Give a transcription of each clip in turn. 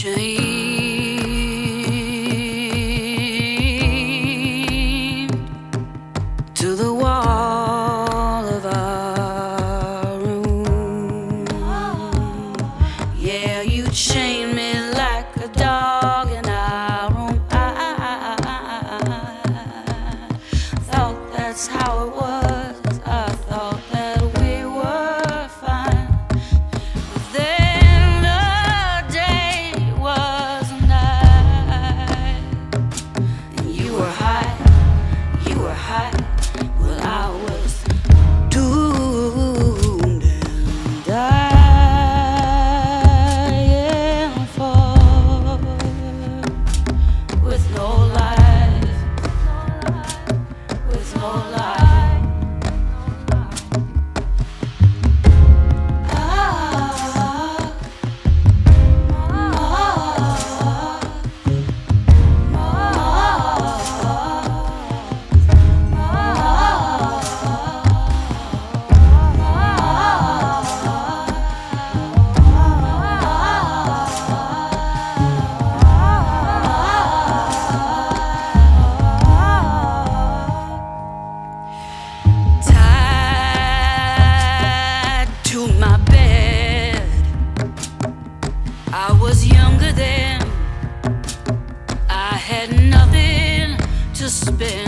chained to the wall. To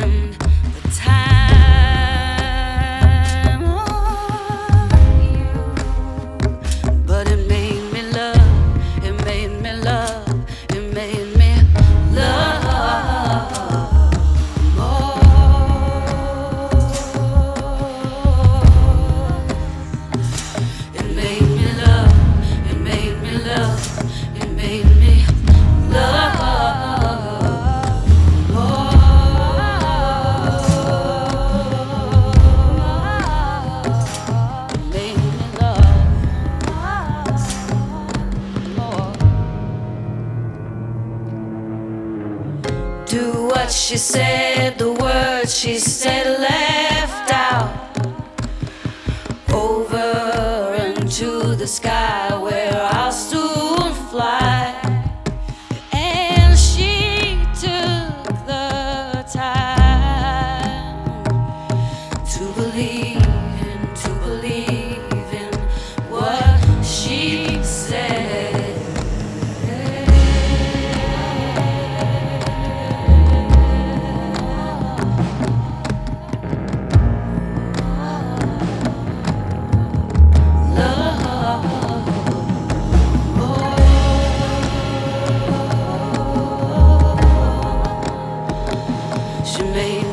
what she said, the words she said last. you made.